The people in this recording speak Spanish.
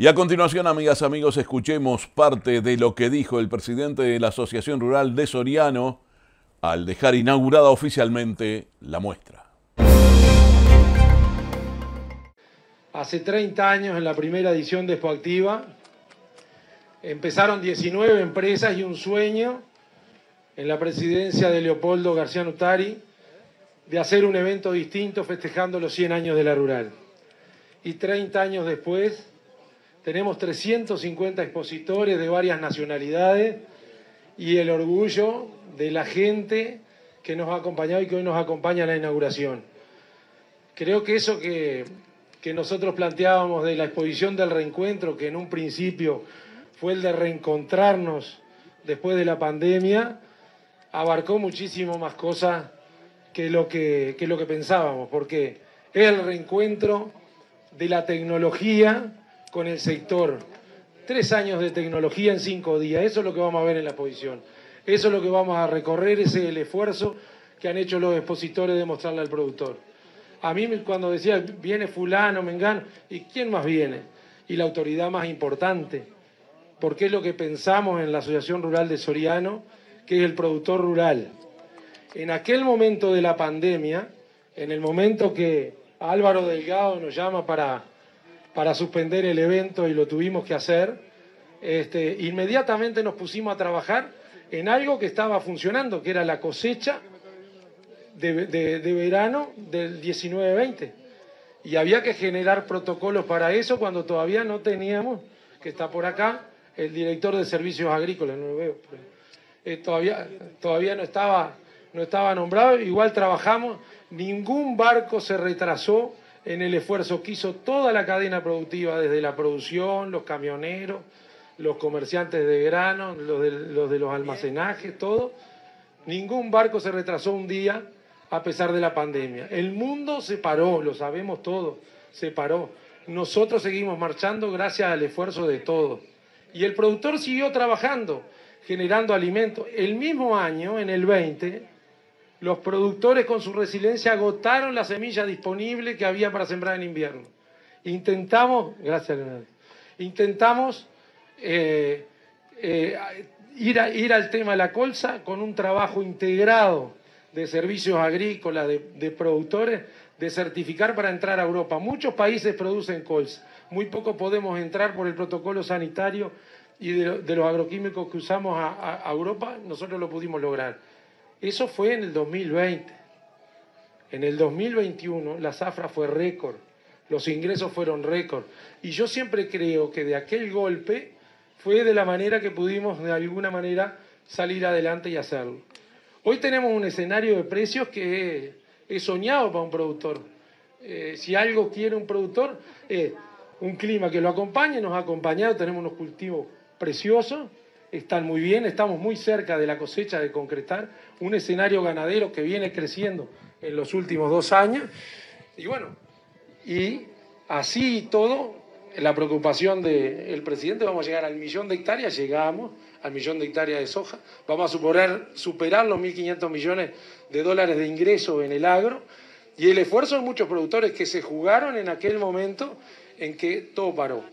Y a continuación, amigas, amigos, escuchemos parte de lo que dijo el presidente de la Asociación Rural de Soriano al dejar inaugurada oficialmente la muestra. Hace 30 años, en la primera edición de Expoactiva, empezaron 19 empresas y un sueño en la presidencia de Leopoldo García Nutari de hacer un evento distinto festejando los 100 años de la rural. Y 30 años después, tenemos 350 expositores de varias nacionalidades y el orgullo de la gente que nos ha acompañado y que hoy nos acompaña en la inauguración. Creo que eso que, que nosotros planteábamos de la exposición del reencuentro, que en un principio fue el de reencontrarnos después de la pandemia, abarcó muchísimo más cosas que lo que, que lo que pensábamos, porque es el reencuentro de la tecnología con el sector. Tres años de tecnología en cinco días, eso es lo que vamos a ver en la exposición. Eso es lo que vamos a recorrer, ese es el esfuerzo que han hecho los expositores de mostrarle al productor. A mí cuando decía, viene fulano, mengano, ¿y quién más viene? Y la autoridad más importante, porque es lo que pensamos en la Asociación Rural de Soriano, que es el productor rural. En aquel momento de la pandemia, en el momento que Álvaro Delgado nos llama para para suspender el evento y lo tuvimos que hacer, este, inmediatamente nos pusimos a trabajar en algo que estaba funcionando, que era la cosecha de, verano del 19-20. Y había que generar protocolos para eso cuando todavía no teníamos, que está por acá, el director de servicios agrícolas, no lo veo, eh, todavía, todavía no, estaba, no estaba nombrado, igual trabajamos, ningún barco se retrasó en el esfuerzo que hizo toda la cadena productiva, desde la producción, los camioneros, los comerciantes de grano, los de los, almacenajes, todo. Ningún barco se retrasó un día a pesar de la pandemia. El mundo se paró, lo sabemos todos, se paró. Nosotros seguimos marchando gracias al esfuerzo de todos. Y el productor siguió trabajando, generando alimentos. El mismo año, en el 20, los productores con su resiliencia agotaron la semilla disponible que había para sembrar en invierno. Intentamos, gracias Leonardo, intentamos eh, eh, ir, ir al tema de la colza con un trabajo integrado de servicios agrícolas, de, productores, de certificar para entrar a Europa. Muchos países producen colza, muy poco podemos entrar por el protocolo sanitario y de, los agroquímicos que usamos a Europa, nosotros lo pudimos lograr. Eso fue en el 2020. En el 2021 la zafra fue récord, los ingresos fueron récord. Y yo siempre creo que de aquel golpe fue de la manera que pudimos de alguna manera salir adelante y hacerlo. Hoy tenemos un escenario de precios que es soñado para un productor. Eh, si algo quiere un productor, es un clima que lo acompañe, nos ha acompañado, tenemos unos cultivos preciosos, están muy bien, estamos muy cerca de la cosecha de concretar un escenario ganadero que viene creciendo en los últimos dos años. Y bueno, y así todo, la preocupación del presidente, vamos a llegar al millón de hectáreas, llegamos al millón de hectáreas de soja, vamos a superar, superar los 1.500 millones de dólares de ingreso en el agro y el esfuerzo de muchos productores que se jugaron en aquel momento en que todo paró.